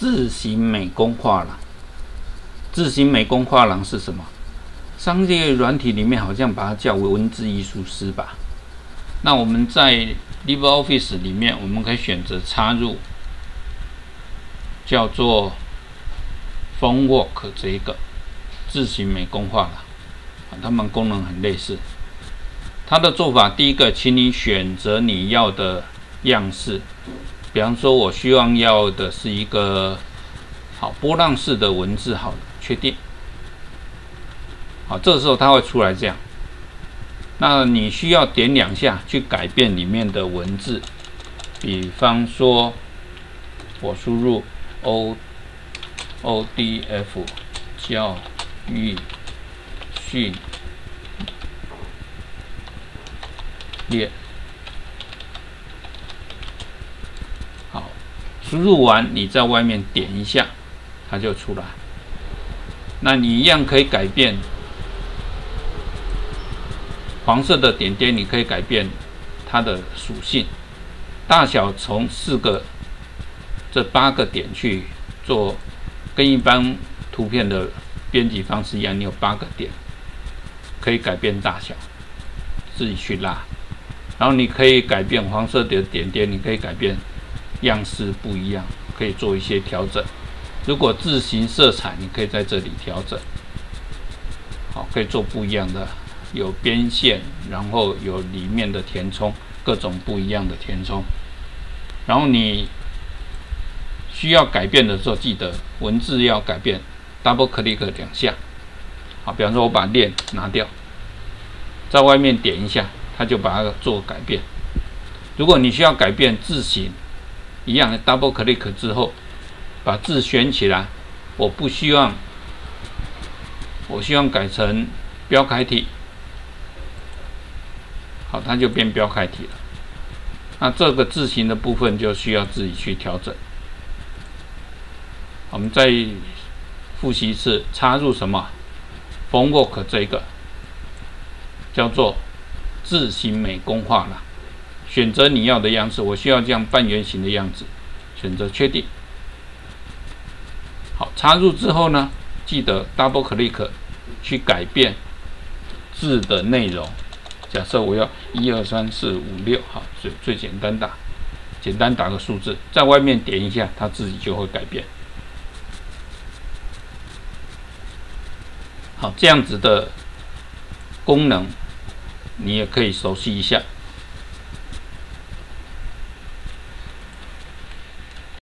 字形美工画廊。字形美工画廊是什么？商业软体里面好像把它叫为文字艺术师吧。那我们在 LibreOffice 里面，我们可以选择插入叫做 PhoneWork 这一个字形美工画廊，它们功能很类似。它的做法，第一个，请你选择你要的样式，比方说，我希望要的是一个好波浪式的文字，好，确定。好，这时候它会出来这样。那你需要点两下去改变里面的文字，比方说，我输入 O O D F 教育训。列输入完，你在外面点一下，它就出来。那你一样可以改变黄色的点点，你可以改变它的属性大小，从四个这八个点去做，跟一般图片的编辑方式一样，你有八个点可以改变大小，自己去拉。然后你可以改变黄色的点点，你可以改变样式不一样，可以做一些调整。如果字形色彩，你可以在这里调整。好，可以做不一样的，有边线，然后有里面的填充，各种不一样的填充。然后你需要改变的时候，记得文字要改变，double click 两下。好，比方说我把链拿掉，在外面点一下。它就把它做改变。如果你需要改变字形，一样的 double click 之后，把字选起来。我不希望，我希望改成标楷体。好，它就变标楷体了。那这个字形的部分就需要自己去调整。我们再复习一次，插入什么 p h o n e w o r k 这个叫做。字形美工画了，选择你要的样式，我需要这样半圆形的样子，选择确定。好，插入之后呢，记得 double click 去改变字的内容。假设我要一二三四五六，好，最最简单打，简单打个数字，在外面点一下，它自己就会改变。好，这样子的功能。你也可以熟悉一下。